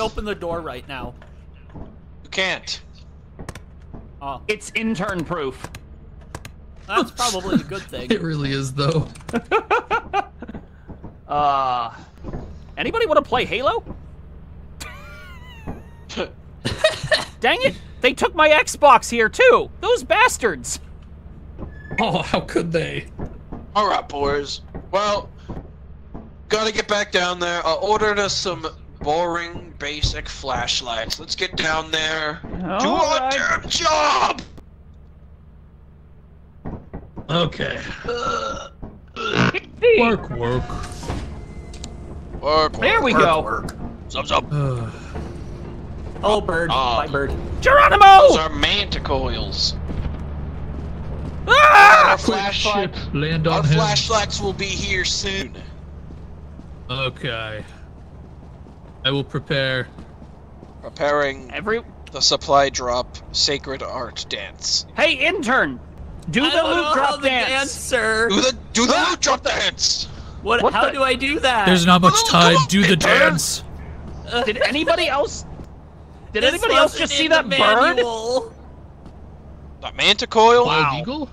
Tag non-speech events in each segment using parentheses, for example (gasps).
happens if I open the door right now? You can't. Oh, It's intern proof. that's probably a good thing. (laughs) It really is, though. (laughs) Uh, anybody want to play Halo? (laughs) Dang it! They took my Xbox here too. Those bastards. Oh, how could they? All right, boys. Well, gotta get back down there. I ordered us some boring, basic flashlights. Let's get down there. Do All our right. damn job. Okay. (laughs) Hey, Work, work. Work, There work, we work, go. Work. Zup, zup. Uh, Oh, bird. Ah. My bird. Geronimo! Those are manticoils. Ah! Our quick flash Our him. flashlights will be here soon. Okay. I will prepare. Preparing Every the supply drop sacred art dance. hey intern, do I the don't loot drop the dance. dance, sir. Do the do the ah! loot drop dance. What? What how the- do I do that? There's not much time. Do the big bird. dance. Did uh, anybody (laughs) else? Did This anybody else just see in the that bird? manual. The manticoil. Wow. Eagle?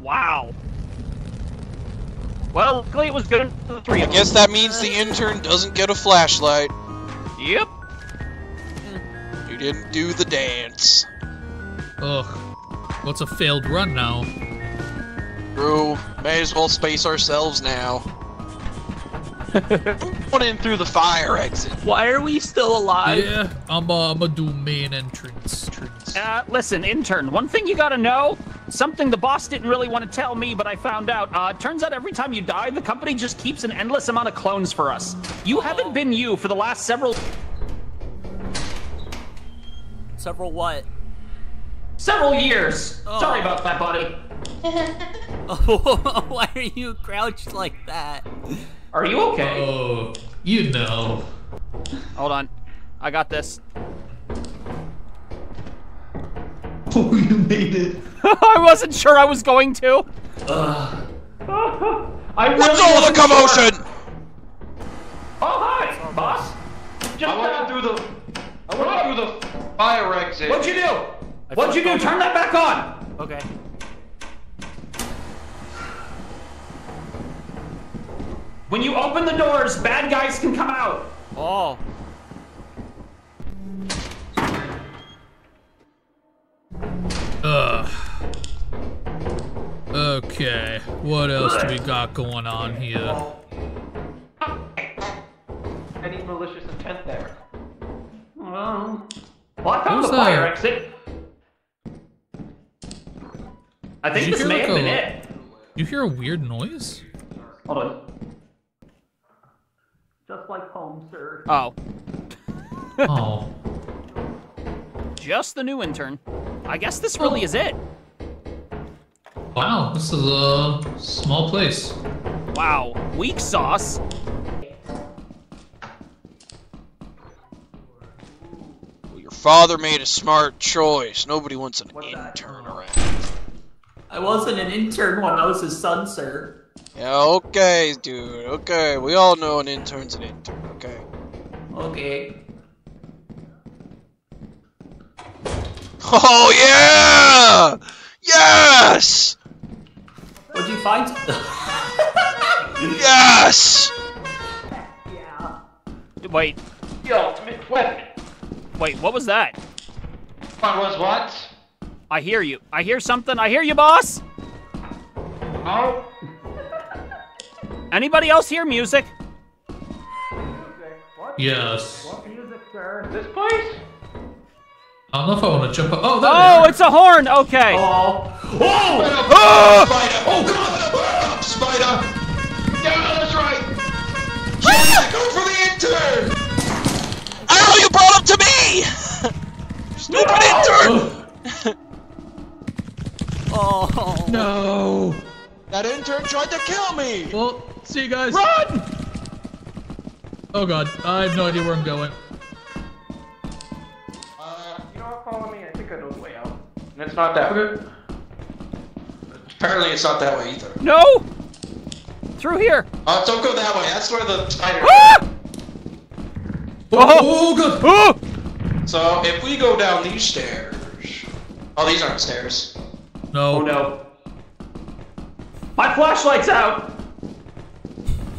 Wow. Well, luckily it was good for the three I guess that means the intern doesn't get a flashlight. Yep. You didn't do the dance. Ugh. What's a failed run now? True. May as well space ourselves now. (laughs) Went in through the fire exit. Why are we still alive? Yeah, I'm uh, I'm gonna do main entrance. entrance. Uh, listen, intern, one thing you gotta know, something the boss didn't really want to tell me, but I found out. Uh, turns out every time you die, the company just keeps an endless amount of clones for us. You haven't been you for the last several Several what? several years. Oh. Sorry about that, buddy. (laughs) (laughs) Why are you crouched like that? Are you okay? Oh, you know. Hold on. I got this. Oh, you made it. (laughs) I wasn't sure I was going to. (laughs) I really What's all the wasn't sure. commotion? Oh, hi, boss. Just, I went uh, through the. I went in through the fire exit. what'd you do? What'd you do? Turn that back on. Okay. When you open the doors, bad guys can come out. Oh. Ugh. Okay, what else do we got going on here? Any malicious intent there? Well, well I found Who's the fire that? exit. I think this may like have been a- it. You hear a weird noise? Hold on. Just like home, sir. Oh, Oh. (laughs) just the new intern. I guess this really is it. Wow, this is a small place. Wow, weak sauce. Your father made a smart choice. Nobody wants an intern around. I wasn't an intern when I was his son, sir. Yeah, okay, dude. Okay, we all know an intern's an intern. Okay. Okay. Oh yeah! Yes! What'd you find? Yes! yeah. Wait, Yo, what? wait, what was that? What was what? I hear you. I hear something. I hear you, boss. Oh, Anybody else hear music? Yes. What music, sir? this place? I don't know if I want to jump up. Oh, there Oh, they are. it's a horn. Okay. Oh. Oh! oh! oh! Spider! Oh god! Spider! Yeah, that's right! Yeah, go for the intern! Ow, you brought him to me! (laughs) Stupid oh! intern! (laughs) Oh. No. That intern tried to kill me! Well, see you guys. Run! Oh god, I have no idea where I'm going. Follow me. I think I know the way out. And it's not that way. Apparently it's not that way either. No. Through here. Uh, don't go that way, that's where the spider Ah! Oh, God. Oh! So if we go down these stairs, oh, these aren't stairs. No. Oh no. My flashlight's out!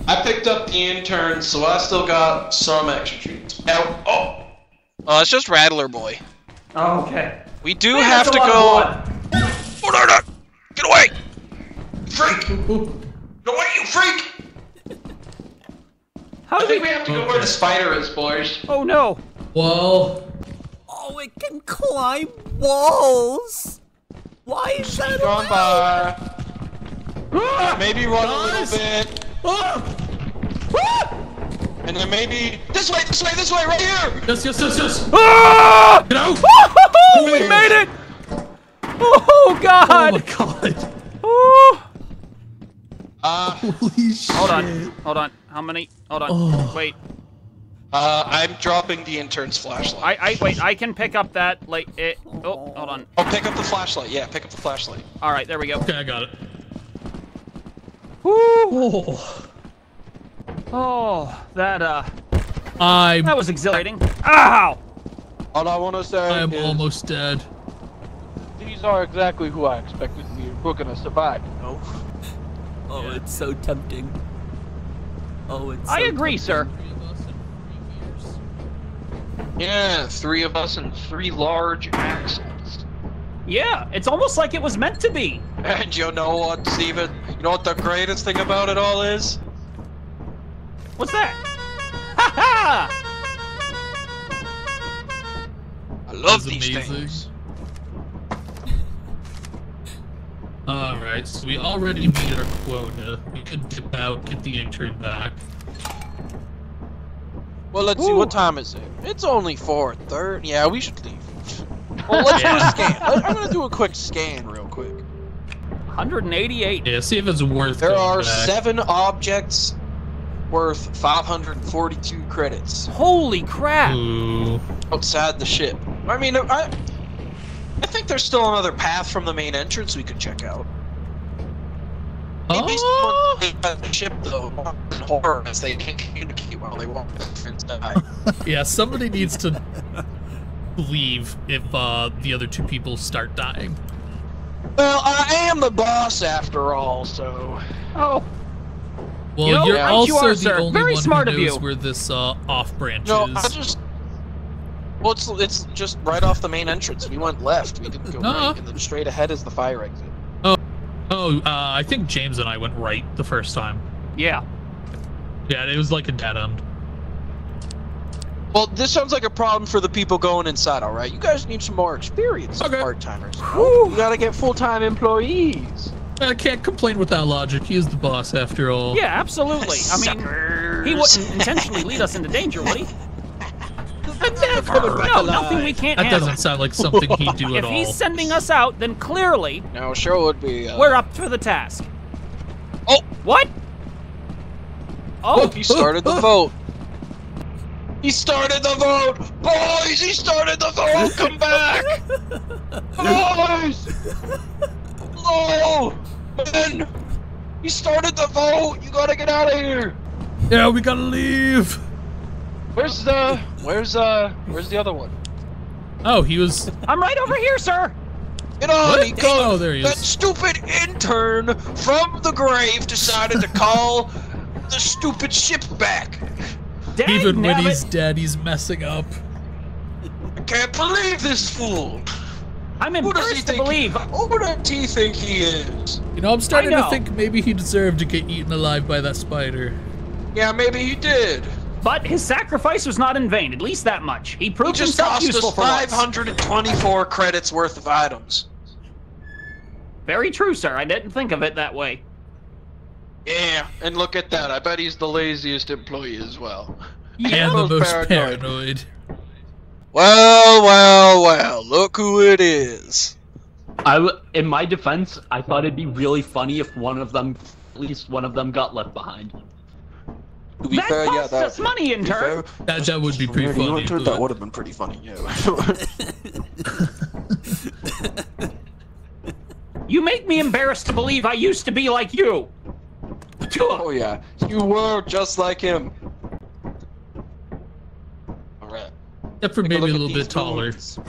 I picked up the intern, so I still got some extra treats. Now, oh, Oh, it's just Rattler Boy. Oh, okay. We do Man, have that's to a go. oh no, no, get away, freak! (laughs) Get away, you freak! How I do think we? we have to go where the spider is, boys. Oh no! Well, Oh, it can climb walls. Why is that Gone allowed? by. Ah! Maybe run a little bit. Ah! Ah! And then maybe this way, this way, this way, right here. yes, yes, yes, yes. Ah! Get out. Woo-hoo-hoo! we made it! Oh Oh God! my God. Oh. Uh, Holy shit. Hold on, hold on. How many? Hold on. Oh. Wait. uh, I'm dropping the intern's flashlight. I, I wait. I can pick up that. Like it. Oh, hold on. Oh, pick up the flashlight. Yeah, pick up the flashlight. All right, there we go. Okay, I got it. Woo! Oh. Oh, that uh, I'm that was exhilarating. Ow! All I want to say I am is almost dead. these are exactly who I expected to be. We're gonna survive, you know? Oh, it's so tempting. Oh, it's. I so agree, sir. Yeah, three of us and three large axles. Yeah, it's almost like it was meant to be. And you know what, Steven? You know what the greatest thing about it all is? What's that? Ha ha! I love That's these amazing. things. (laughs) Alright, so we already made our quota. We could dip out, get the intern back. Well, let's see. What time is it? It's only four thirty. Yeah, we should leave. Well, let's do a (laughs) scan. I- I'm gonna do a quick scan real quick. 188. Yeah, see if it's worth it. There are back. seven objects worth 542 credits Holy crap! Ooh. outside the ship. I mean, I, I think there's still another path from the main entrance we could check out. Maybe Oh. someone the ship though, horror, as they can't communicate while they walk and die. (laughs) Yeah, somebody needs to leave if uh, the other two people start dying. Well, I am the boss after all, so. Oh, Well, You know, you're right you also are, the sir. only Very one smart who of knows you. where this uh, off branch No, is. I just. Well, it's, it's just right off the main entrance. We went left. We didn't go No. right, and then straight ahead is the fire exit. Oh, uh, I think James and I went right the first time. yeah. Yeah, it was like a dead end. Well, this sounds like a problem for the people going inside. All right, you guys need some more experience, Okay. part timers. You gotta get full time employees. I can't complain with that logic. He is the boss after all. Yeah, absolutely. I mean, he wouldn't intentionally lead us into danger, would he? (laughs) No, nothing we can't That handle. doesn't sound like something he'd do If (laughs) at all. If he's sending us out, then clearly No, sure would be. Uh, we're up for the task. Oh! What? Oh, he started the vote. He started the vote, boys. He started the vote. Come back, (laughs) boys. No, man. He started the vote. You gotta get out of here. Yeah, we gotta leave. Where's the? Where's uh? Where's the other one? Oh, he was. I'm right over here, sir. Get on, What? he. Oh, there he That is. stupid intern from the grave decided to call the stupid ship back. Dang Even when nabbit. he's dead, he's messing up. I can't believe this fool. I'm Who does he embarrassed to think? believe. Who does he think he is? You know, I'm starting to think maybe he deserved to get eaten alive by that spider. Yeah, maybe he did. But his sacrifice was not in vain, at least that much. He He proved just himself cost useful us for once. 524 credits worth of items. Very true, sir. I didn't think of it that way. Yeah, and look at that. I bet he's the laziest employee as well. and the most most paranoid. paranoid. Well, well, well, look who it is. I w- in my defense, I thought it'd be really funny if one of them, at least one of them, got left behind. To be That fair, yeah, costs that, us money, to be fair, intern. That, that would be pretty here to funny. intern, but- That would have been pretty funny, yeah. (laughs) You make me embarrassed to believe I used to be like you. oh yeah, you were just like him. Except for Take maybe look a little bit taller. boots.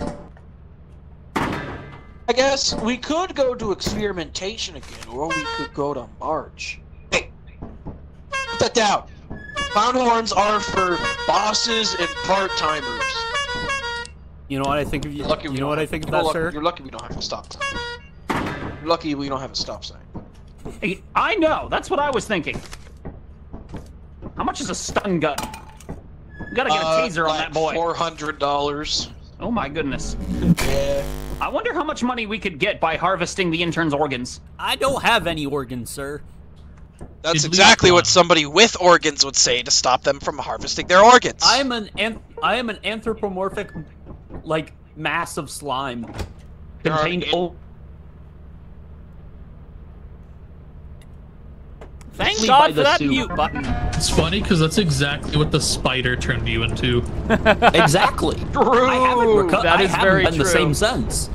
I guess we could go to experimentation again, or we could go to March. Hey, put that down. Clown horns are for bosses and part timers. You know what I think of you? Lucky you know don't what I think of you're that, lucky- sir? You're lucky we don't have a stop sign. You're lucky we don't have a stop sign. Hey, I know. That's what I was thinking. How much is a stun gun? You gotta get a Uh, taser on that boy. Four hundred dollars. Oh my goodness. Yeah. I wonder how much money we could get by harvesting the intern's organs. I don't have any organs, sir. That's You'd exactly what somebody with organs would say to stop them from harvesting their organs. I'm an, an I am an anthropomorphic, like mass of slime. There are Contained in- Thank Sleep God for that soup. mute button. It's funny because that's exactly what the spider turned you into. (laughs) exactly. True. I haven't reco- that I haven't very been true. the same sense.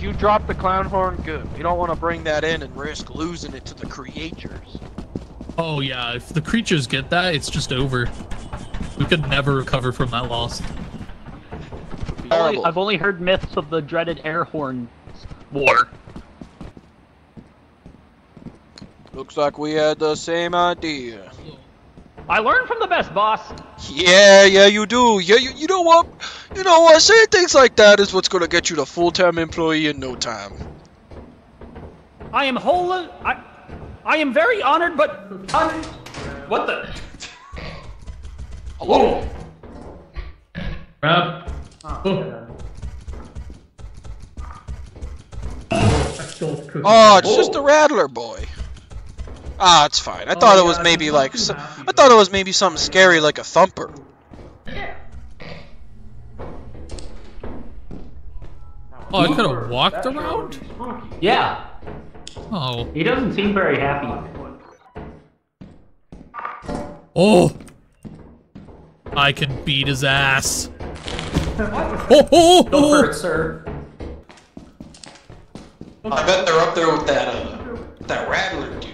You dropped the clown horn, good. You don't want to bring that in and risk losing it to the creatures. Oh yeah, if the creatures get that, it's just over. We could never recover from that loss. I've only heard myths of the dreaded air horn war. Looks like we had the same idea. I learned from the best, boss. Yeah, yeah, you do. Yeah, you, you know what? You know what? Saying things like that is what's gonna get you the full-time employee in no time. I am whole. I, I am very honored, but un- what the? Hello. Grab. Ah. Oh, ah, it's just a rattler boy. Ah, it's fine. I thought it was maybe like I thought it was maybe something scary like a thumper. Oh, I could have walked around. Yeah, Oh, he doesn't seem very happy. oh! I can beat his ass. Oh, oh, Go oh. for it, sir. I bet they're up there with that uh, that rattler dude.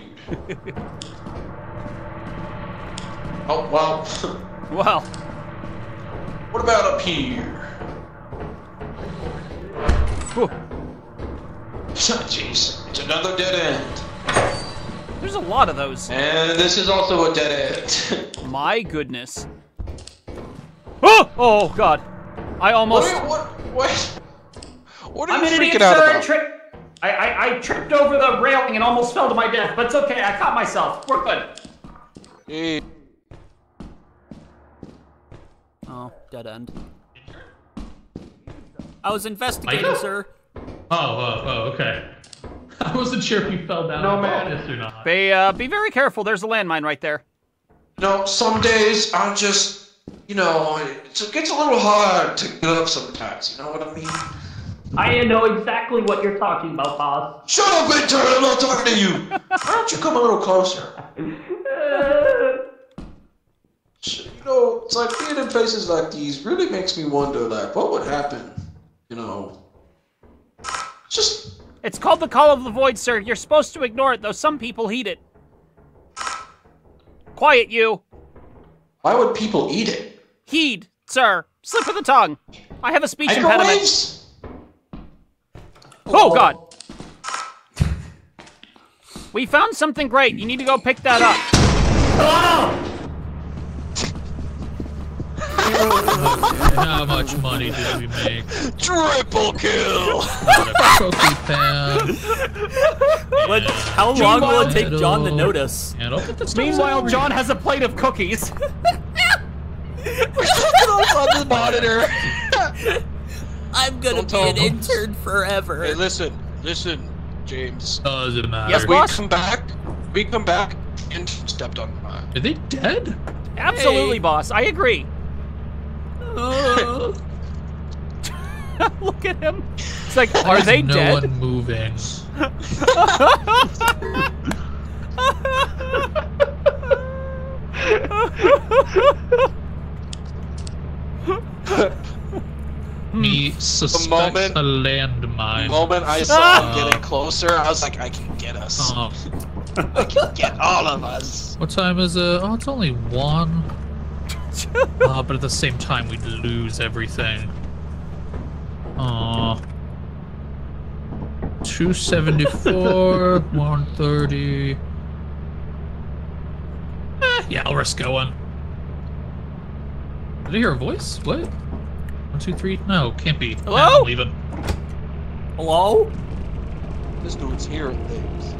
Oh well. Well, what about up here? whew, Jeez, it's another dead end, there's a lot of those. and this is also a dead end. (laughs) My goodness. Oh, oh God! I almost. what? What? What? What are I'm you freaking out about? Tripped. I, I, I tripped over the railing and almost fell to my death, but it's okay. I caught myself. We're good. Hey, Oh, dead end. I was investigating, sir. Oh, oh, oh, okay. (laughs) I wasn't sure if you fell down No, the man. or not. Be uh, be very careful. There's a landmine right there. No, some days I just, you know, it gets a little hard to get up sometimes. You know what I mean? I know exactly what you're talking about, boss. Shut up, intern! I'm not talking to you. Why don't you come a little closer? Uh. You know, it's like being in places like these really makes me wonder, like, what would happen? You know, just It's called the Call of the Void, sir. You're supposed to ignore it, though some people heed it. Quiet, you. why would people eat it? Heed, sir. Slip of the tongue. I have a speech impediment. Microwaves? Oh, God. We found something great. You need to go pick that up. How much money did we make? triple kill. Got a trophy pan. What, how long will it take John to notice? And I'll put the stars Meanwhile, John has a plate of cookies. (laughs) We're just on the monitor. (laughs) I'm gonna Don't be an tell intern forever. Hey, listen, listen, James. Doesn't matter. Yes, we boss? come back. We come back and stepped on mine. Are they dead? Absolutely, Hey. boss. I agree. Uh, (laughs) Look at him. It's like, are There's they no dead? No one moving. (laughs) (laughs) Me suspects moment- a landmine. The moment I saw him getting closer, I was like, I can get us. Oh, (laughs) I can get all of us. what time is it? Oh, it's only one. Uh, (laughs) but at the same time, we'd lose everything. Uh, 274, (laughs) 130. Eh, yeah, I'll risk going. Did I hear a voice? What? One, two, three? No, can't be. Hello? Nah, I'm leaving. Hello? This dude's hearing things.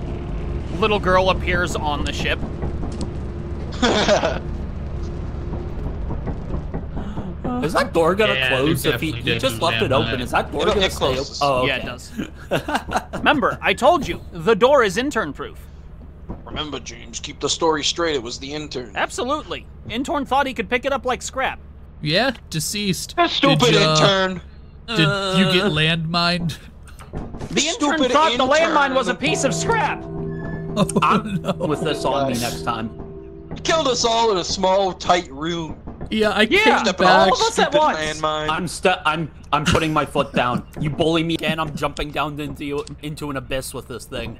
Little girl appears on the ship. (laughs) Is that door gonna Yeah, close if he, he just left it open? right. Is that door It'll- gonna it stay open? closes. Oh, Yeah, it does. (laughs) Remember, I told you, the door is intern proof. Remember, James, keep the story straight. It was the intern. Absolutely. Intern thought he could pick it up like scrap. Yeah, deceased. Stupid Did ya- intern. Did you get Uh. landmined? The intern Stupid thought the landmine was a piece of scrap. (laughs) Oh, I'm no. with this on me next time. He killed us all in a small, tight room. Yeah, I Yeah, came Step back. all of us at stupid once. landmine. I'm stu- I'm I'm putting my foot down. (laughs) You bully me Again, I'm jumping down into you, into an abyss with this thing.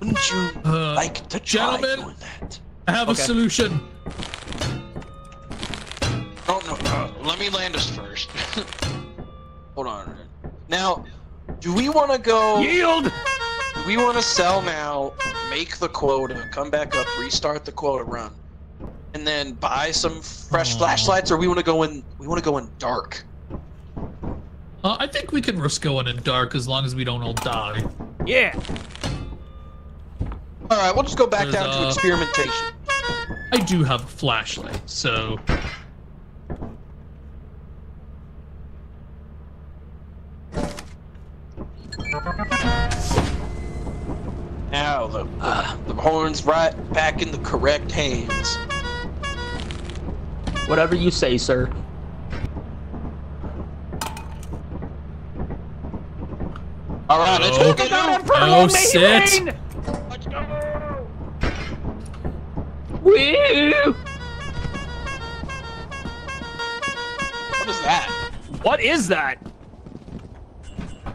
Wouldn't you Uh, like to try gentlemen? doing that? I have Okay. a solution. No, no, no. Let me land us first. (laughs) Hold on. Now, do we want to go? Yield! Do we want to sell now? Make the quota, come back up, restart the quota run, and then buy some fresh Aw. flashlights, or we want to go in? We want to go in dark. Uh, I think we can risk going in dark as long as we don't all die. Yeah. All right, we'll just go back There's, down to uh, experimentation. I do have a flashlight, so Now the, the the horn's right back in the correct hands. Whatever you say, sir. All right, let's Oh. go get Got out. him for Oh, May sit. Rain! Let's go. Woo! What is that? What is that?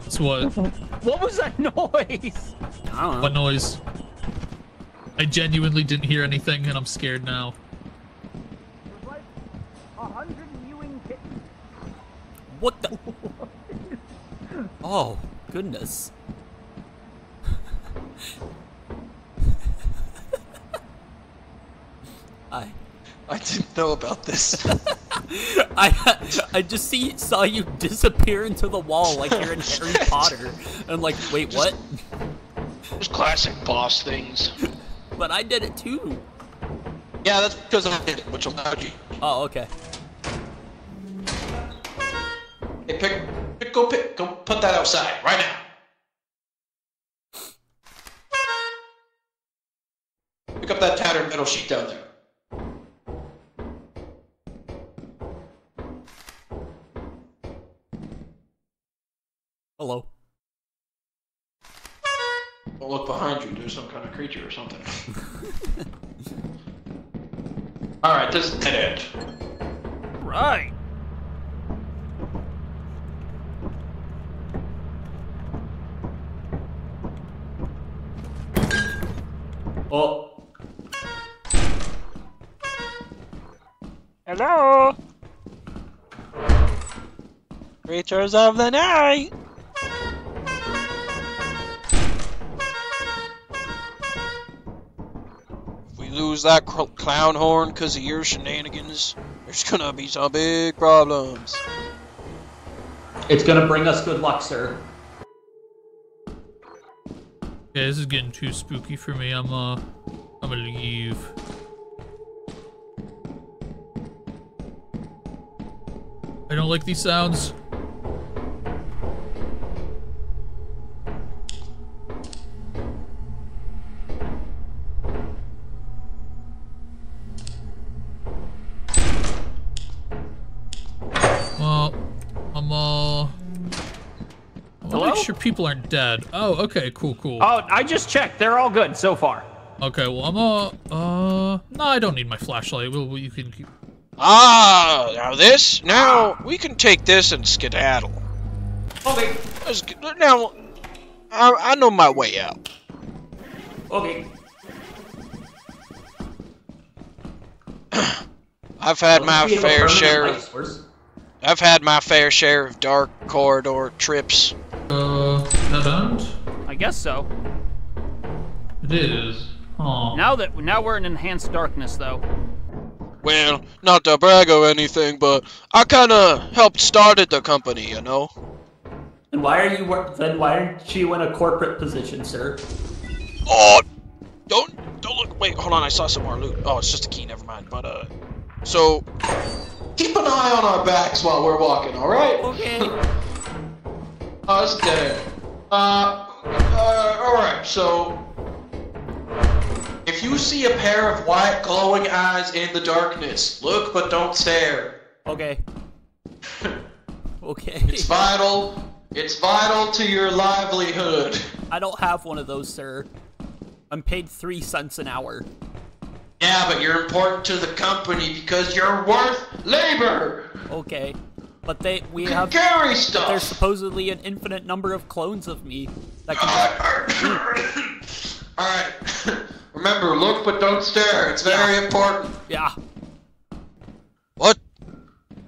it's what? What was that (laughs) noise? I don't know. What noise? I genuinely didn't hear anything, and I'm scared now. What the? (laughs) Oh, goodness. (laughs) I didn't know about this. (laughs) I, I just see saw you disappear into the wall like you're in (laughs) Harry Potter. I'm like, wait, what? Just classic boss things. (laughs) But I did it too. Yeah, that's because I did it, which allowed you. Oh, okay. Hey, pick, pick, go pick, go put that outside right now. Pick up that tattered metal sheet down there. Hello. Don't look behind you. There's some kind of creature or something. (laughs) All right, this is dead end. Right. Oh, Hello? Creatures of the night! Lose that cl- clown horn because of your shenanigans, there's gonna be some big problems. it's gonna bring us good luck, sir. Yeah, this is getting too spooky for me. I'm uh, I'm gonna leave. I don't like these sounds. Well, I'm uh. I want to Hello? make sure people aren't dead. Oh, okay, cool, cool. Oh, I just checked. They're all good so far. Okay, well, I'm uh, uh, no, I don't need my flashlight. Well, well, you can keep. Ah, now this. Now we can take this and skedaddle. Okay, Let's now, I, I know my way out. okay. (clears throat) I've had my We have a fair share. Of. I've had my fair share of dark corridor trips. Uh, that end? I guess so. It is. Oh. Now that now we're in enhanced darkness, though. Well, not to brag or anything, but I kind of helped started the company, you know. And why are you then? Why aren't you in a corporate position, sir? Oh, don't don't look. Wait, hold on. I saw some more loot. Oh, it's just a key. Never mind. But uh, so Keep an eye on our backs while we're walking, alright? Okay. Oh, it's dead. Uh, uh, alright, so. If you see a pair of white glowing eyes in the darkness, look but don't stare. Okay. (laughs) Okay. It's vital. It's vital to your livelihood. I don't have one of those, sir. I'm paid three cents an hour. Yeah, but you're important to the company because you're worth labor. Okay. But they we You can have carry there's supposedly an infinite number of clones of me that can just (laughs) Alright. (laughs) Remember, look but don't stare. It's very important. Yeah. what?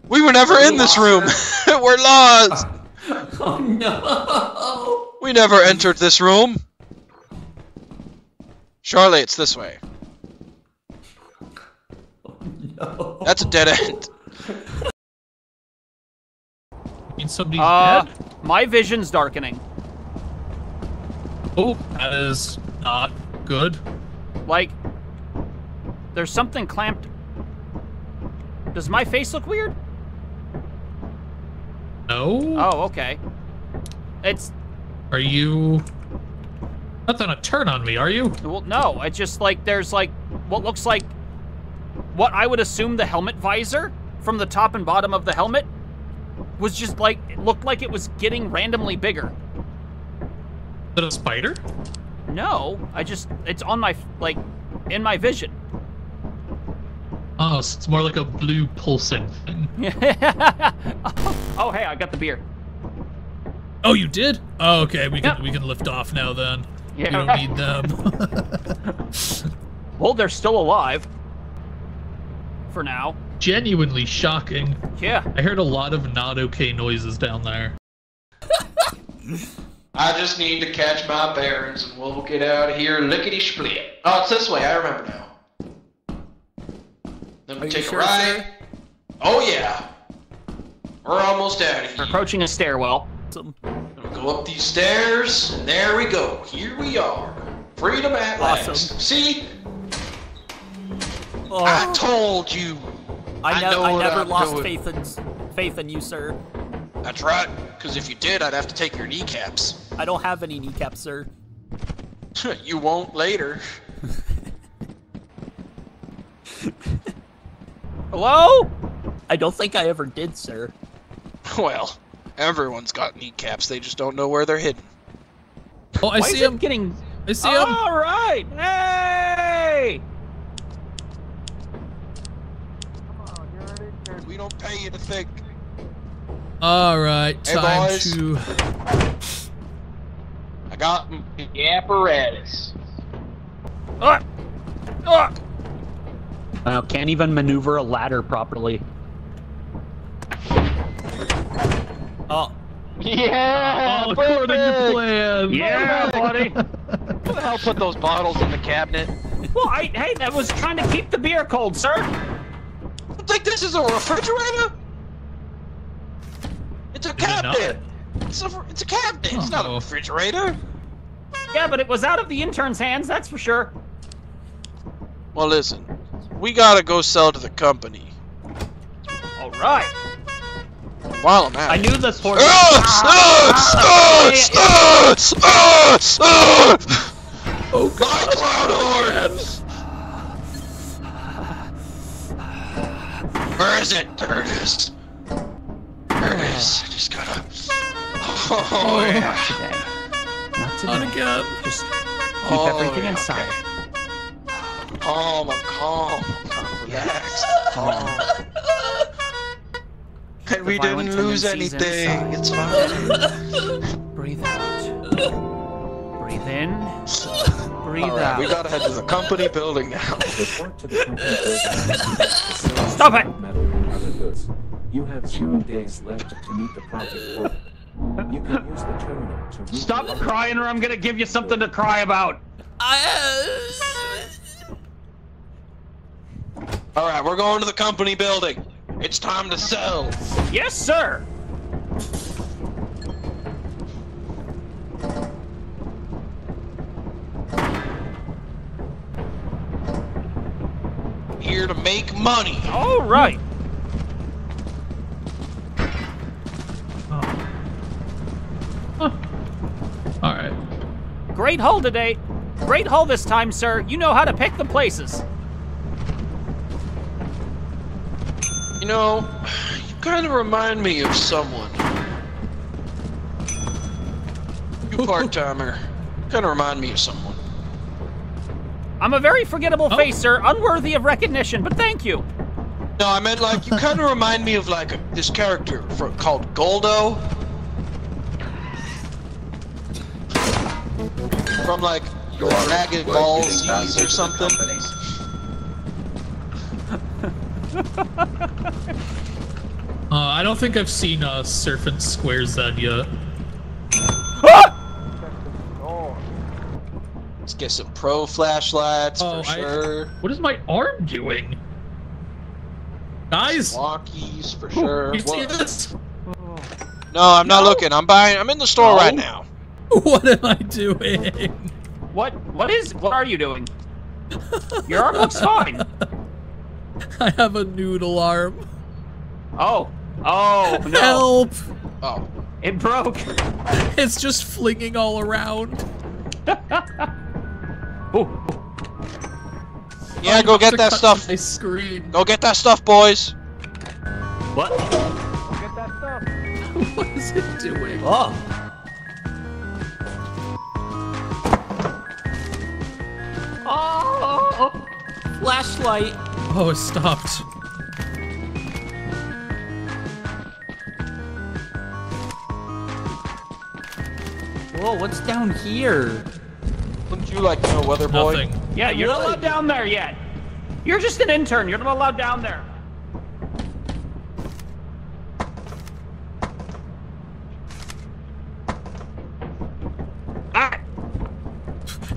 We were never in this room. (laughs) we're lost. Oh no! We never entered this room. Charlie, it's this way. Oh, No. That's a dead end. Mean somebody's Uh, dead? my vision's darkening. Oh, that is not good. Like, there's something clamped. Does my face look weird? No? Oh, okay. It's Are you not gonna turn on me, are you? well, no. It's just like there's like what looks like what I would assume the helmet visor from the top and bottom of the helmet was just like it looked like it was getting randomly bigger. Is that a spider? No, I just it's on my like in my vision. Oh, so it's more like a blue pulsing thing. (laughs) Oh, oh, hey, I got the beer. Oh, you did? Oh, okay. We can Yep. we can lift off now then. Yeah, we don't right. need them. (laughs) (laughs) Well, they're still alive. For now. Genuinely shocking. Yeah. I heard a lot of not okay noises down there. (laughs) I just need to catch my bearings and we'll get out of here lickety split. Oh, it's this way. I remember now. Then Are we take sure, a right. sir? Oh yeah. We're almost out of We're here. approaching a stairwell. Some We'll go up these stairs, and there we go. Here we are. Freedom at Awesome. last. See, oh, I told you. I, I know I never I'm lost doing. faith in faith in you, sir. That's right. Because if you did, I'd have to take your kneecaps. I don't have any kneecaps, sir. (laughs) you won't later. (laughs) Hello? I don't think I ever did, sir. Well, everyone's got kneecaps. They just don't know where they're hidden. Oh, I Why see is it him. getting I see him. All right. Hey! We don't pay you to think. All right, Hey, time boys. to. I got the apparatus. Ah! Ah! Uh, can't even maneuver a ladder properly. Oh, Yeah, All according to plan. Yeah, buddy. I'll put those bottles in the cabinet. Well, I, hey, that was trying to keep the beer cold, sir. You think this is a refrigerator? It's a Is it cabinet. It's a, it's a cabinet. It's not a Oh. refrigerator. Yeah, but it was out of the intern's hands, that's for sure. Well, listen. We gotta go sell to the company. All right. While I'm at I knew this horse. Ah. Oh God, cloud horn! Where is it? There it is. There it is. I just gotta. Oh yeah. Oh, today. Not On today. again. Just keep Oh, everything yeah, inside. okay. Calm. I'm calm. I'm relaxed. Calm. (laughs) And we didn't lose anything. It's fine. (laughs) Breathe out. Breathe in. (laughs) Breathe All right, out. we gotta head to the company building now. (laughs) Report to the company building. Stop it! Metal and other goods. You have zero days left to meet the profit quota. You can use the terminal to Stop crying, or I'm gonna give you something to cry about. I, uh, All right, we're going to the company building. It's time to sell. Yes, sir. Here to make money. All right. All right. Great hull today. Great hull this time, sir. You know how to pick the places. You know, you kind of remind me of someone. You part timer. Kind of remind me of someone. I'm a very forgettable Oh. face, sir, unworthy of recognition, but thank you. No, I meant like you (laughs) kind of remind me of like a, this character for, called Goldo. From like Dragon Ball Z's or something. (laughs) Uh, I don't think I've seen uh, Serpent Square Z yet. Get some pro flashlights Oh, for I- sure. What is my arm doing? Guys, Walkies for sure. you see What- this? No, I'm not looking. I'm buying. I'm in the store No. right now. (laughs) What am I doing? What? What is? What are you doing? Your arm looks fine. (laughs) I have a noodle arm. Oh. Oh (laughs) no! Help! Oh, It broke. It's just flinging all around. Ooh. yeah. Go get that stuff. My scream. Go get that stuff, boys. What? Go get that stuff. (laughs) What is it doing? Oh. oh, flashlight. Oh, it stopped. Whoa, what's down here? Wouldn't you like to know, Weather Boy? Nothing. Yeah, you're not allowed down there yet. You're just an intern. You're not allowed down there. Ah!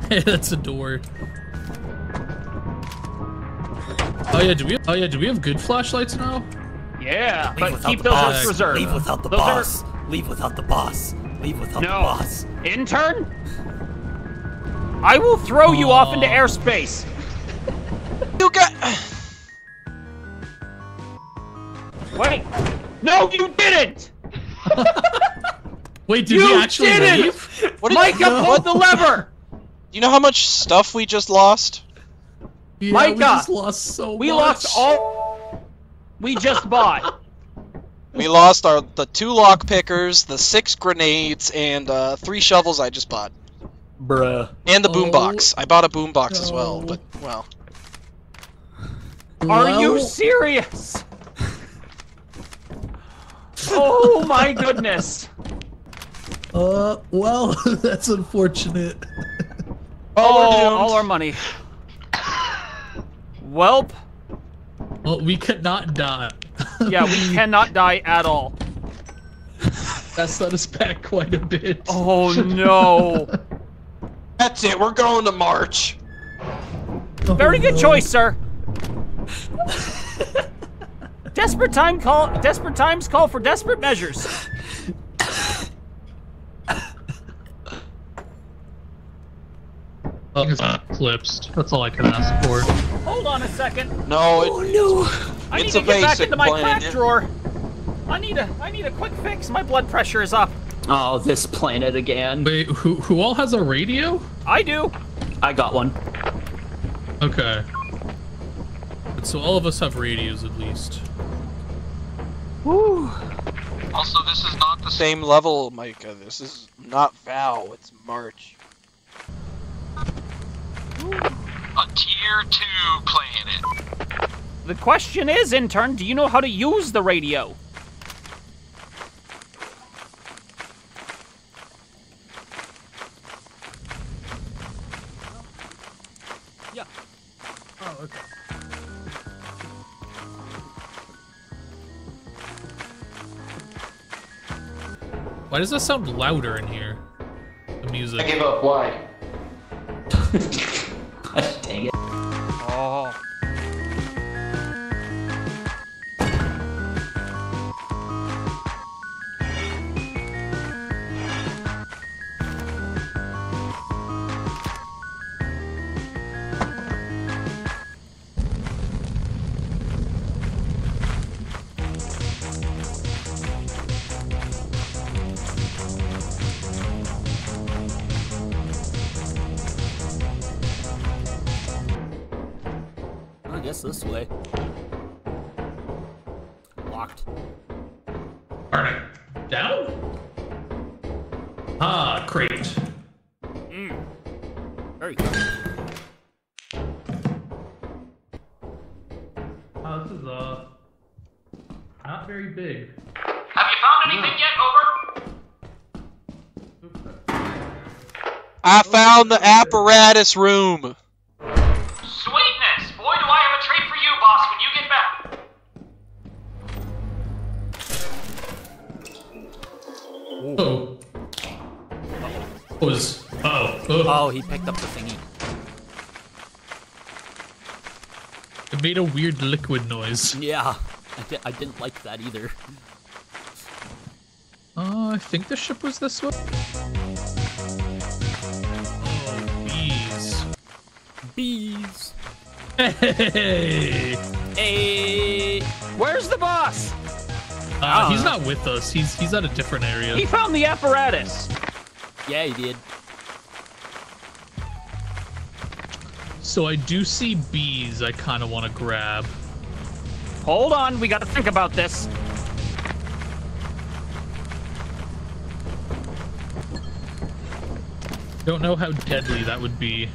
Hey, (laughs) that's a door. Oh yeah, do we? Oh yeah, do we have good flashlights now? Yeah, Leave but without keep the those boss. as reserve. Leave without the Those are- boss. Leave without the boss. Leave without the No. boss. Intern? I will throw you off into airspace. You got. Wait. No, you didn't! (laughs) Wait, did you we actually didn't! leave? What did Micah, you, pulled the lever! you know how much stuff we just lost? Yeah, we just lost so We much. lost all we just bought. (laughs) We lost our the two lock pickers, the six grenades, and uh, three shovels I just bought, Bruh. and the Oh, boombox. I bought a boombox as well, no. but well, Are you serious? Oh my goodness. Uh, well, (laughs) that's unfortunate. Oh, all our money. Welp. Well, we could not die. Yeah, we (laughs) cannot die at all. That set us back quite a bit. Oh no. (laughs) that's it. We're going to March. Very good oh, choice, sir. desperate time call desperate times call for desperate measures. Oh, it's eclipsed. That's all I can ask for. Hold on a second. No, it, oh, no. I It's need a to get back into my plan, crack drawer. I need a I need a quick fix. My blood pressure is up. Oh, this planet again. Wait, who who all has a radio? I do. I got one. Okay. So all of us have radios at least. Also, this is not the same level, Micah. This is not Vow. It's March. A tier 2 planet. The question is, intern, do you know how to use the radio? Why does that sound louder in here? The music. I gave up. Why? (laughs) God dang it. Oh. I guess this way. Locked. Alright. Down? Ah, crate. Very good. Oh, this is, uh... Not very big. Have you found anything yet? Over. I found the apparatus room. Oh. oh. Oh, he picked up the thingy. It made a weird liquid noise. Yeah, I, di- I didn't like that either. Uh, I think the ship was this way. Oh, bees. Bees. Hey! (laughs) Hey. Where's the boss? Uh, he's not with us. He's he's at a different area. He found the apparatus. Yeah, he did. So I do see bees. I kind of want to grab. Hold on, we gotta think about this. Don't know how deadly that would be.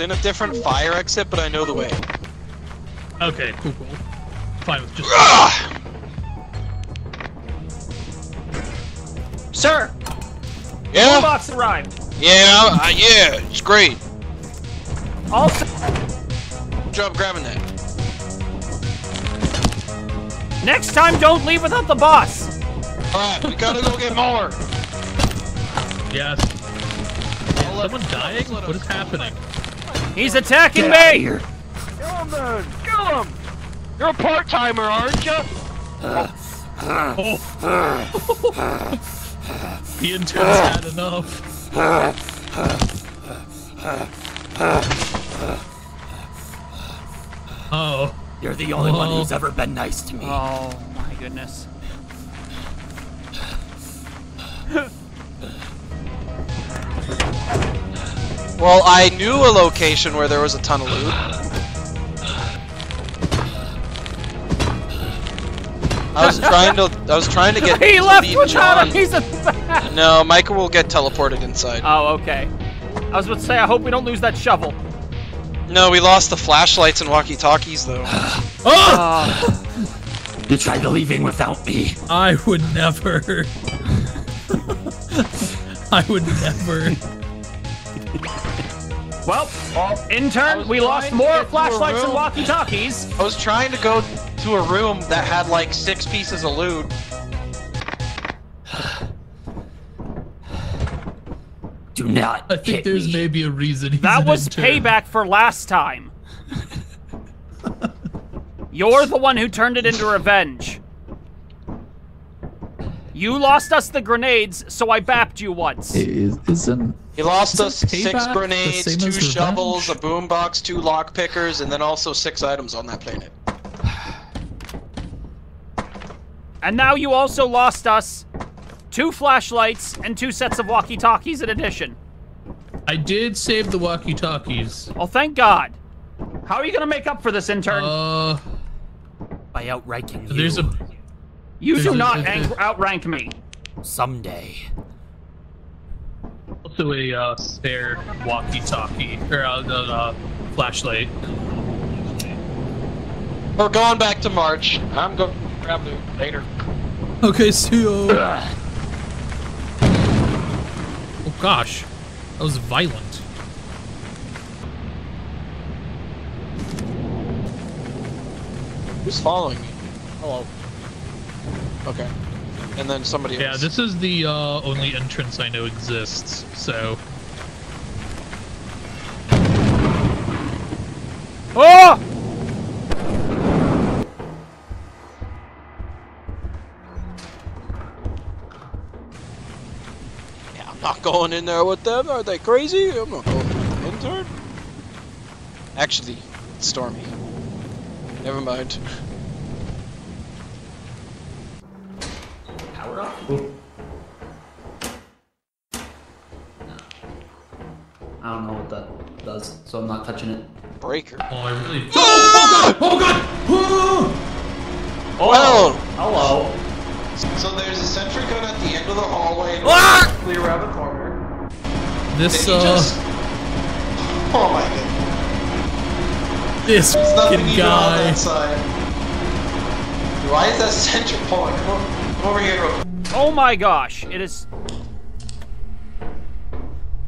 In a different fire exit, but I know the way. Okay, cool, cool. Fine with just. Sir, Yeah, box arrived. yeah, uh, yeah. It's great. Also, Good job grabbing that. next time, don't leave without the boss. All right, we gotta go get more. Yes. Is Someone dying? What is happening? He's attacking me. Kill him then! Kill him! You're a part-timer, aren't you? Oh. the intern's had enough. Oh. You're the only one who's ever been nice to me. Oh my goodness. Well, I knew a location where there was a ton of loot. I was trying to. I was trying to get. (laughs) he to left lead without him. John. He's a. No, Micah will get teleported inside. Oh, okay. I was about to say, I hope we don't lose that shovel. No, we lost the flashlights and walkie-talkies though. (sighs) (sighs) Uh, You tried leaving without me. I would never. (laughs) I would never. (laughs) well, intern, we lost more get to a flashlights and walkie-talkies. I was trying to go to a room that had like six pieces of loot. (sighs) Do not I think hit there's me. maybe a reason he's That an was intern. payback for last time. (laughs) You're the one who turned it into revenge. You lost us the grenades, so I bapped you once. Is, isn't He lost Isn't us six grenades, two as revenge? shovels, a boombox, two lock pickers, and then also six items on that planet. (sighs) And now you also lost us two flashlights and two sets of walkie-talkies in addition. I did save the walkie-talkies. Oh, thank God. How are you gonna make up for this, intern? Uh, By by outranking you. There's a You There's do not there's (laughs) a- ang- outrank me. someday. also a uh, spare walkie-talkie or uh, uh, flashlight. We're going back to March. I'm going to grab the later. Okay, see you. (laughs) Oh gosh, that was violent. Who's following me? Hello. Okay. And then somebody Yeah, this is the uh, only entrance I know exists. So Oh! Yeah, I'm not going in there with them. Are they crazy? I'm not going with the intern. Actually, it's Stormy. Never mind. Power up? I don't know what that does, so I'm not touching it. Breaker. oh, I really. Oh god! Oh god! (gasps) Oh, Well. hello. So there's a sentry gun at the end of the hallway. Ah! Clear around the corner. This uh, just... Oh my god. this fucking guy. Why is that sentry pulling? Come, over here real quick. Oh my gosh, it is.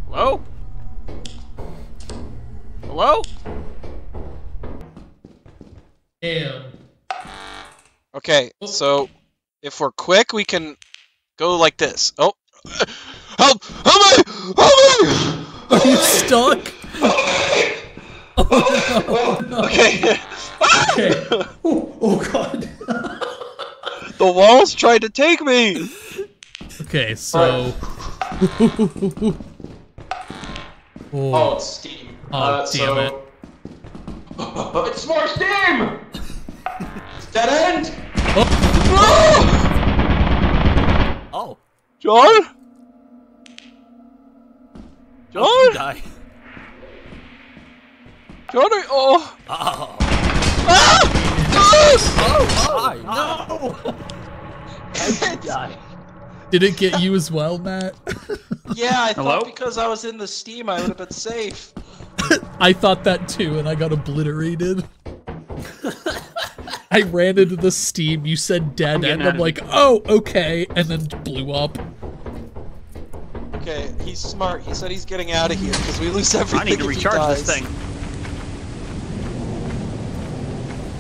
Hello? Hello? Damn. Okay, so if we're quick, we can go like this. Oh, (laughs) help! Help me! Help me! Are you stuck? oh (laughs) Okay. (laughs) Okay. Oh, oh god. The walls tried to take me. Okay, so. (laughs) Oh, oh, it's Steam. Oh, uh, damn so... (laughs) it's more Steam! (laughs) Dead end! Oh. John? Oh, you John? die. John? Are, oh. Oh. Ah! Oh, hi. No. Die. did it get you as well, Matt? (laughs) Yeah, I Hello? thought because I was in the steam, I would have been safe. I thought that too, and I got obliterated. I ran into the steam. You said dead I'm getting end. I'm like, oh, okay, and then blew up. Okay, he's smart. He said he's getting out of here because we lose everything. I need to if recharge this thing.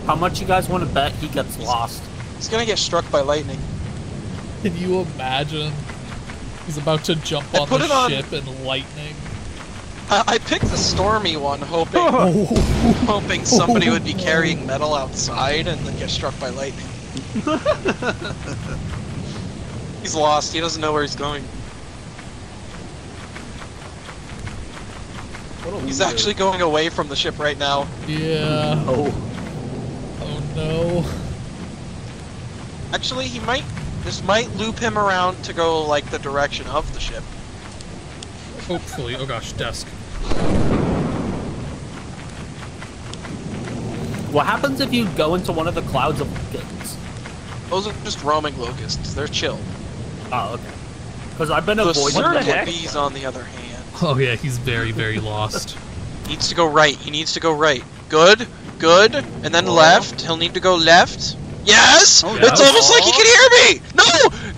How much you guys want to bet he gets lost? He's gonna get struck by lightning. Can you imagine? He's about to jump I on the it on- ship and lightning. I, I picked the stormy one, hoping (laughs) Oh, hoping somebody would be carrying metal outside and then get struck by lightning. (laughs) he's lost. He doesn't know where he's going. He's actually going away from the ship right now. yeah. Oh. Oh no. Actually, he might. This might loop him around to go like the direction of the ship. Hopefully. Oh gosh, desk. What happens if you go into one of the clouds of kids? Those are just roaming locusts. They're chill. Oh, okay. Because I've been The avoiding What the them. heck? bees, on the other hand, Oh yeah, he's very, very lost. needs to go right. He needs to go right. Good, good, and then oh, left. He'll need to go left. Yes! Oh, it's yeah. almost like he can hear me! No!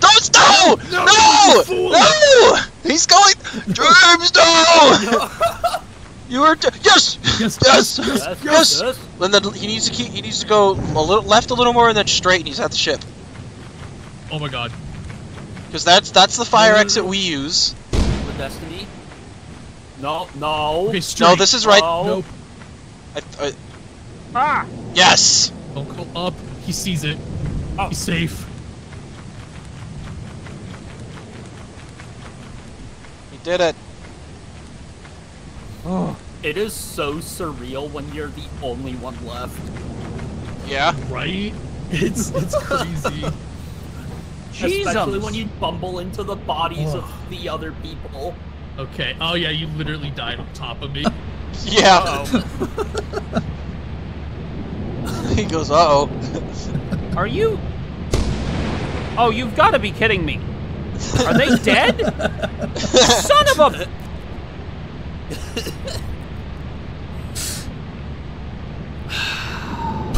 Don't no! No! No! He's going James, no! (laughs) You were t- yes! Yes, Yes! Yes, Yes! yes. And then he needs to keep he needs to go a little left a little more and then straight and he's at the ship. Oh my god. Because that's that's the fire exit we use. The destiny. No, no. Okay. No, this is right. No. Nope. I, I, Ah! yes! Don't go up. He sees it. Oh. He's safe. He did it. Oh. It is so surreal when you're the only one left. Yeah. Right? It's it's crazy. (laughs) Jesus. Especially Jeezums. when you bumble into the bodies Ugh. of the other people. okay. Oh yeah, you literally died on top of me. (laughs) Yeah. (laughs) Uh-oh. (laughs) he goes, uh oh. (laughs) Are you? Oh, you've got to be kidding me. Are they dead? (laughs) Son of a.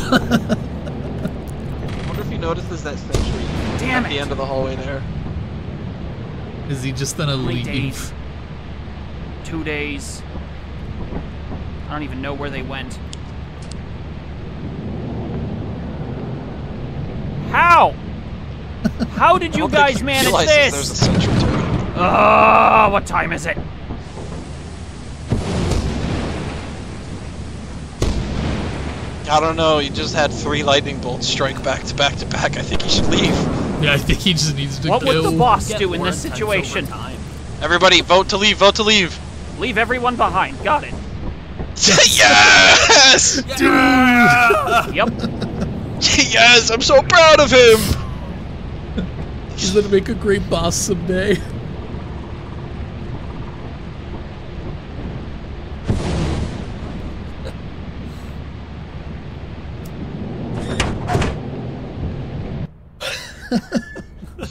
I wonder if he notices that sentry Damn at the end of the hallway there. Is he just gonna Three leave? days. Two days. I don't even know where they went. How? How did you guys manage realizes There's a this? sentry turret. Ah, what time is it? I don't know. He just had three lightning bolts strike back to back to back. I think he should leave. Yeah, I think he just needs to What go. would the boss do in this situation? Everybody, vote to leave. Vote to leave. Leave everyone behind. Got it. (laughs) yes! Dude. Yep. (laughs) yes! I'm so proud of him. (laughs) He's gonna make a great boss someday. (laughs)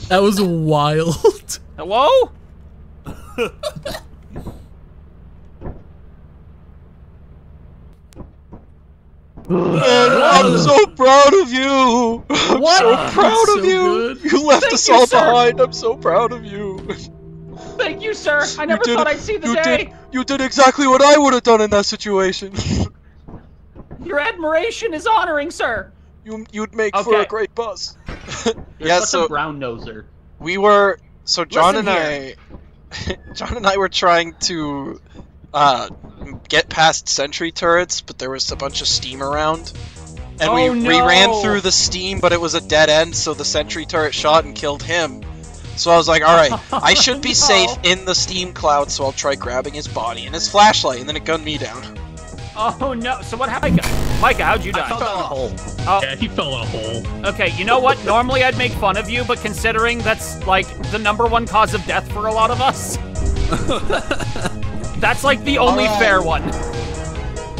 that was wild. Hello? I'm so (laughs) proud of you. I'm What? so proud so of you. good. You left Thank us you, all sir. behind. I'm so proud of you. Thank you, sir. I never you did, thought I'd see the you day. Did, you did exactly what I would have done in that situation. (laughs) Your admiration is honoring, sir. you you'd make for a great boss. You're yeah, such so a brown noser. we were so John Listen and I (laughs) John and I were trying to uh get past sentry turrets, but there was a bunch of steam around. And we, Oh, we ran through the steam, but it was a dead end, so the sentry turret shot and killed him. So I was like, alright, I (laughs) should be No. safe in the steam cloud, so I'll try grabbing his body and his flashlight, and then it gunned me down. Oh no. So what happened? Micah, how'd you die? I fell down a oh. hole. Oh, Yeah, he fell in a hole. okay. You know what? Normally I'd make fun of you, but considering that's like the number one cause of death for a lot of us, (laughs) that's like the only Alright. fair one.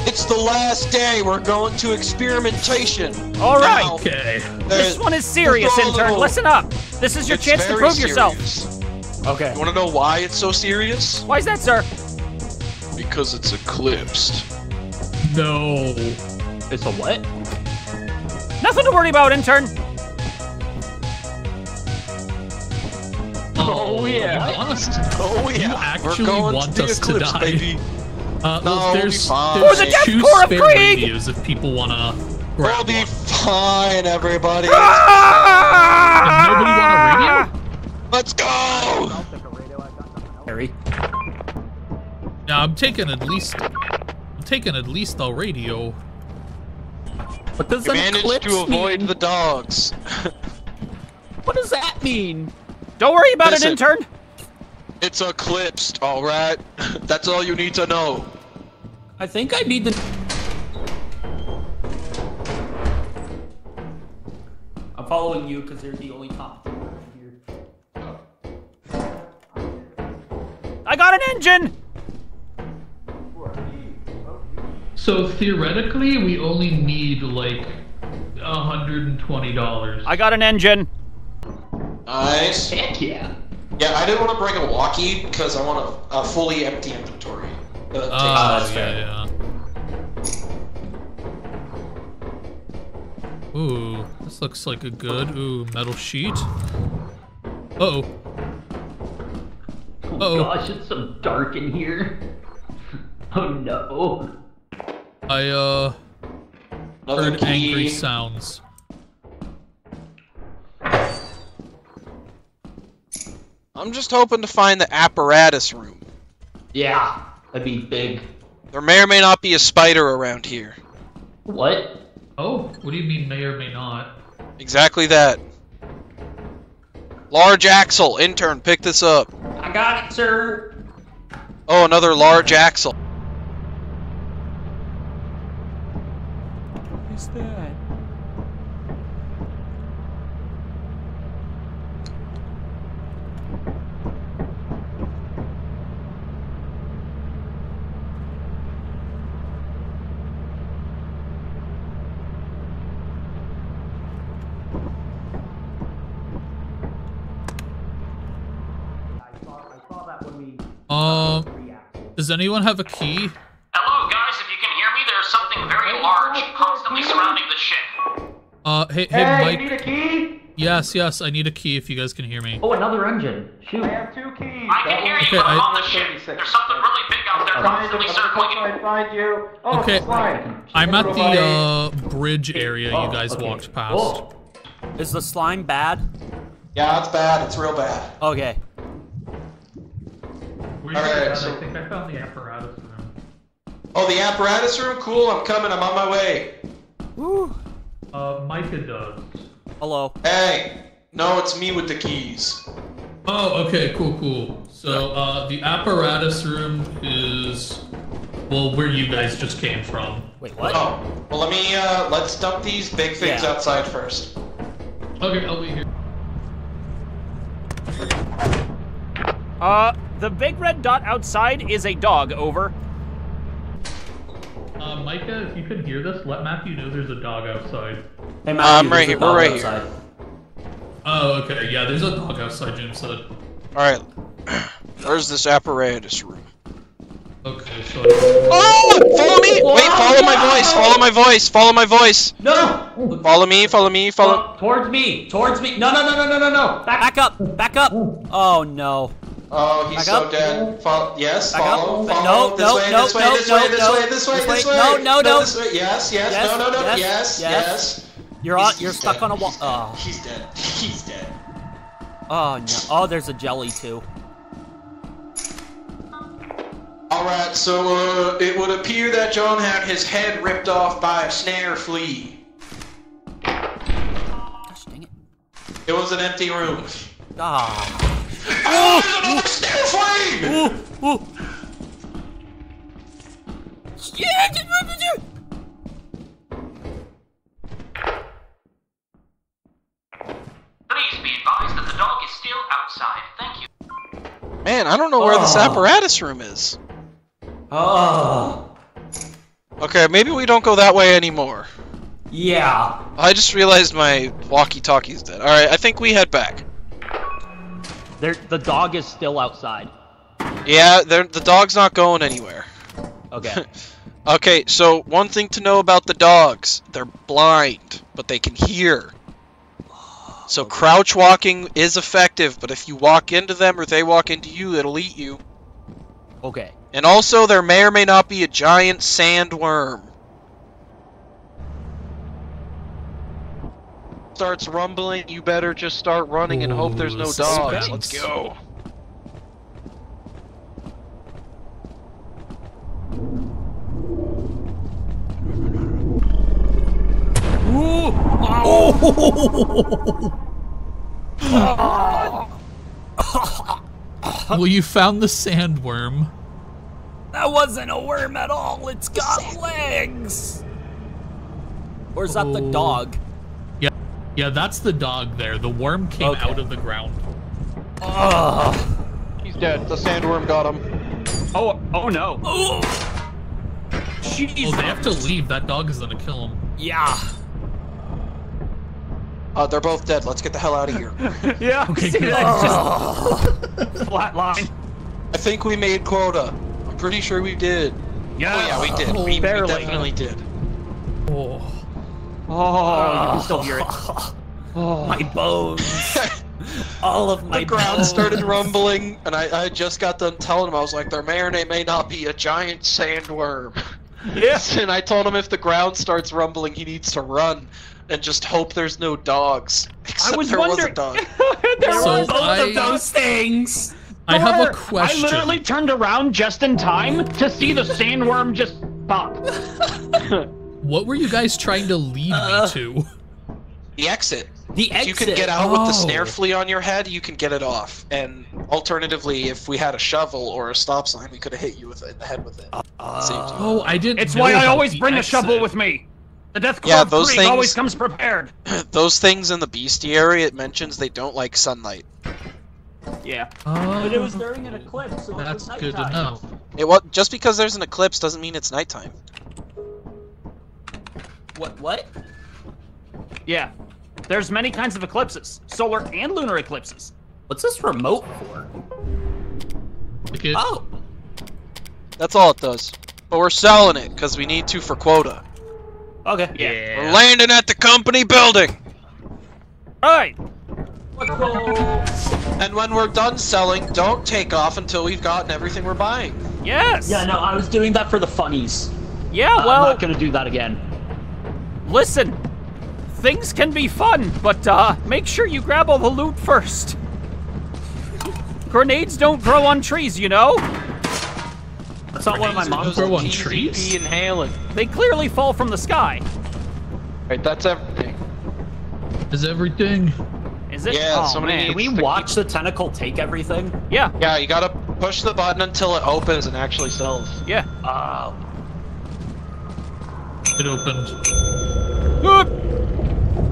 It's the last day. We're going to experimentation. All right. Now, Okay. This one is serious, intern. to- Listen up. This is your It's chance to very prove yourself. serious. Okay. You want to know why it's so serious? Why is that, sir? Because it's eclipsed. No. It's a what? Nothing to worry about, intern. Oh yeah. Oh, you honest? Oh yeah, actually we're going want to the us to eclipse, die. baby. Uh, No, look, we'll be there's, fine. there's the two core of spare Krieg! radios if people wanna We'll be one. fine, everybody. Does nobody want a radio? Let's go. Harry. Yeah, I'm taking at least. I'm taking at least a radio. What does We an managed to avoid mean? the dogs. (laughs) What does that mean? Don't worry about Listen. it, intern. It's eclipsed, all right. (laughs) That's all you need to know. I think I need to. I'm following you because you're the only competent person here. I got an engine. So theoretically, we only need like hundred and twenty dollars. I got an engine. Nice. Heck yeah. Yeah, I didn't want to bring a walkie because I want a, a fully empty inventory. Uh, Oh, that's fair. yeah, yeah. Ooh, this looks like a good. Ooh, metal sheet. Uh oh. Oh Uh-oh. gosh, it's so dark in here. (laughs) Oh no. I uh Another heard key. angry sounds. I'm just hoping to find the apparatus room. Yeah, that'd be big. There may or may not be a spider around here. What? Oh, what do you mean may or may not? Exactly that. Large axle, intern, pick this up. I got it, sir. Oh, another large axle. What is that? Um, does anyone have a key? Hello, guys. If you can hear me, there's something very large constantly surrounding the ship. Uh, hey, hey, Hey, Mike. you need a key? Yes, yes, I need a key if you guys can hear me. Oh, another engine. Shoot. I have two keys. I can hear you, Okay, but I'm I- on the ship. There's something really big out there constantly circling. I find you. Oh, Okay, it's a slime. I'm at the uh bridge area you Oh, guys okay. walked past. Oh. Is the slime bad? Yeah, it's bad. It's real bad. Okay. Alright, so- I think I found the apparatus room. Oh, the apparatus room? Cool, I'm coming. I'm on my way. Woo. Uh, Micah does. Hello. Hey. No, it's me with the keys. Oh, okay, cool, cool. So, uh, the apparatus room is, well, where you guys just came from. Wait, what? Oh, well, let me, uh, let's dump these big things Yeah. outside first. Okay, I'll be here. Uh, the big red dot outside is a dog. Over. Uh, Micah, if you can hear this, let Matthew know there's a dog outside. Hey, Matthew, I'm Matthew, right here, we're dog right here. Oh, okay, yeah, there's a dog outside, Jim said. Alright. (clears throat) Where's this apparatus room? Okay, so. Oh! Follow me! Wait, follow my voice! Follow my voice! Follow my voice! No! Follow me, follow me, follow. Oh, towards me! Towards me! No, no, no, no, no, no, no! Back! Back up! Back up! (laughs) Oh no. Oh, he's so dead. Follow, yes, follow, follow. No, this no, way, no, this way, no, this no, way, this no, way, this way, this this way. No, no, no. This way. Yes, yes, no, no, no. yes, Yes. You're on. You're stuck on a wall. Oh. He's dead. He's dead. Oh no. Oh, there's a jelly too. Alright, so uh, it would appear that John had his head ripped off by a snare flea. Gosh dang it. It was an empty room. Ah. Oh, there's another snare flea! Ooh, ooh. Yeah, just rip it, Please be advised that the dog is still outside. Thank you. Man, I don't know where this Oh. apparatus room is. Oh. Okay, maybe we don't go that way anymore. Yeah. I just realized my walkie-talkie's dead. Alright, I think we head back. There, the dog is still outside. Yeah, they're- the dog's not going anywhere. Okay. (laughs) Okay, so one thing to know about the dogs, they're blind, but they can hear. So crouch walking is effective, but if you walk into them or they walk into you, it'll eat you. Okay. And also, there may or may not be a giant sandworm. Starts rumbling, you better just start running and hope there's no Ooh, dogs. Let's go. Ooh. Oh. (laughs) Well, you found the sandworm. That wasn't a worm at all. It's got legs. Or is that the Oh. dog? Yeah, yeah, that's the dog there. The worm came Okay. out of the ground. Ugh. He's dead. The sandworm got him. Oh, oh no. Ooh. Oh, Jeez. they have to leave. That dog is gonna kill him. Yeah. Uh, they're both dead. Let's get the hell out of here. (laughs) yeah. Okay, see, good. that's just (laughs) flat line. I think we made quota. I'm pretty sure we did. Yeah. Oh yeah, we did. Oh, we, we definitely did. Oh. Oh, you can still hear it. My bones. All of my the ground bones. started rumbling, and I, I just got done telling him, I was like, there may or may not be a giant sandworm. (laughs) Yeah. (laughs) and I told him if the ground starts rumbling, he needs to run and just hope there's no dogs. (laughs) Except I was there wondering. was a dog. there So was both I- of those things. I have a Thor, question. I literally turned around just in time to see the sandworm just pop. What were you guys trying to lead Uh, me to? The exit. The If exit. you can get out with the Oh. snare flea on your head, you can get it off. And alternatively, if we had a shovel or a stop sign, we could have hit you with it in the head with it. Saved you. Oh, I didn't. It's know why I always the bring a shovel with me. The Death Club Yeah, those things- always comes prepared. (laughs) Those things in the bestiary, it mentions they don't like sunlight. Yeah. Oh, But it was during an eclipse, so that's it was good to know. It what just because there's an eclipse doesn't mean it's nighttime. What? What? Yeah. There's many kinds of eclipses, solar and lunar eclipses. What's this remote for? Like. Oh, That's all it does. But we're selling it because we need to for quota. okay. Yeah. We're landing at the company building. All right. And when we're done selling, don't take off until we've gotten everything we're buying. Yes. Yeah, no, I was doing that for the funnies. Yeah. Well, I'm not gonna do that again. Listen. Things can be fun, but uh, make sure you grab all the loot first. Grenades don't grow on trees, you know. That's not one of my These mom's. those Grow on PvP trees? inhaling. They clearly fall from the sky. Right, that's everything. Is everything? Is it? Yeah, oh, somebody man. Can we It's the- watch the tentacle take everything? Yeah. Yeah, you gotta push the button until it opens and actually sells. Yeah. Oh. It opened. Good.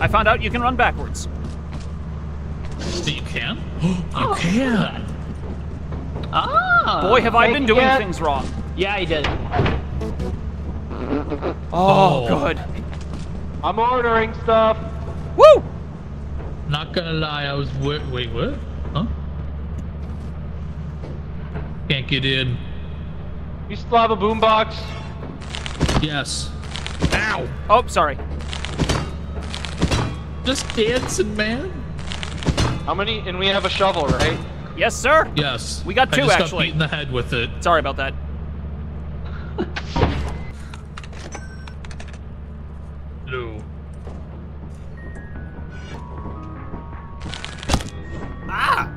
I found out you can run backwards. So you can? (gasps) you (gasps) can. Ah. Boy, have I been doing yet. things wrong. Yeah, he did. Oh, Oh. good. I'm ordering stuff. Woo! Not gonna lie, I was wait, wait, what? Huh? Can't get in. You still have a boombox? Yes. Ow! Oh, sorry. Just dancing, man. How many? And we have a shovel, right? Yes, sir. Yes. We got two, I two, just actually. Got beat in the head with it. Sorry about that. No. Ah!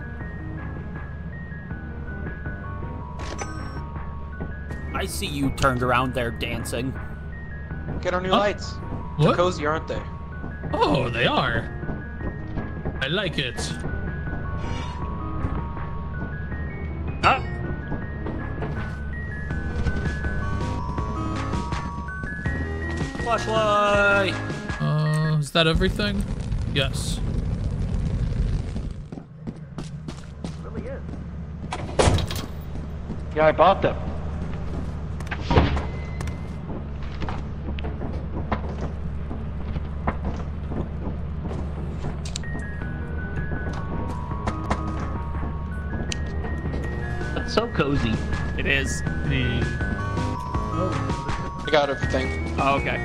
I see you turned around there dancing. Get our new Huh? lights. What? Cozy, aren't they? Oh, they are. I like it. Ah! Flashlight. Uh, is that everything? Yes. Really is. Yeah, I bought them. That's so cozy. It is. I got everything. Oh, okay.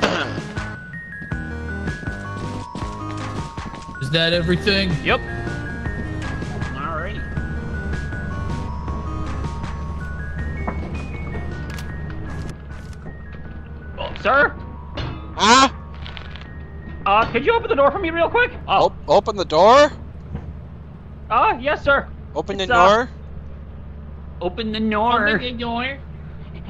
(clears throat) Is that everything? Yep. Alrighty. Oh, sir? Ah! Uh, could you open the door for me real quick? Oh. Op- open the door? Uh, yes, sir. Open the It's, uh, door? Open the door. Open the door.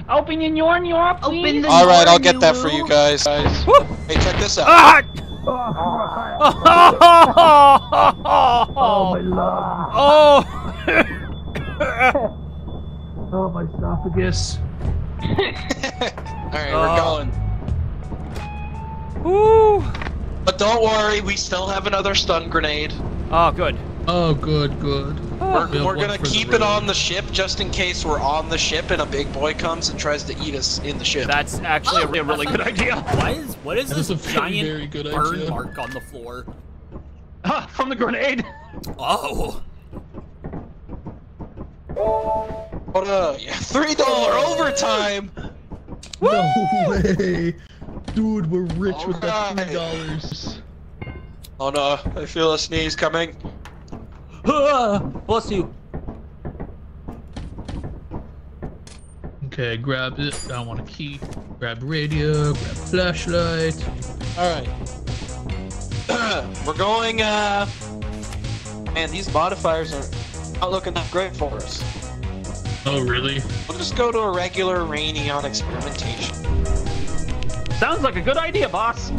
Open the door, door, please. Open the Alright, door, I'll get that for you guys. Woo! Hey, check this out. Ah! (laughs) Oh, my love. Oh. (laughs) Oh, my esophagus. (laughs) Alright, Uh. we're going. Woo. But don't worry, we still have another stun grenade. Oh, good. Oh, good, good. We're, We have we're gonna keep it on the ship just in case we're on the ship and a big boy comes and tries to eat us in the ship. That's actually a really good idea. Why is what is That this is a very, giant very good burn idea. mark on the floor? Ah, (laughs) from the grenade. Oh, What a yeah, three dollar overtime. No way. Dude, we're rich with that Alright. three dollars. Oh no, I feel a sneeze coming. Ah, bless you. Okay, grab it. I want a key. Grab radio. Grab flashlight. All right. (clears throat) We're going. uh... Man, these modifiers are not looking that great for us. Oh, really? We'll just go to a regular rainy on experimentation. Sounds like a good idea, boss.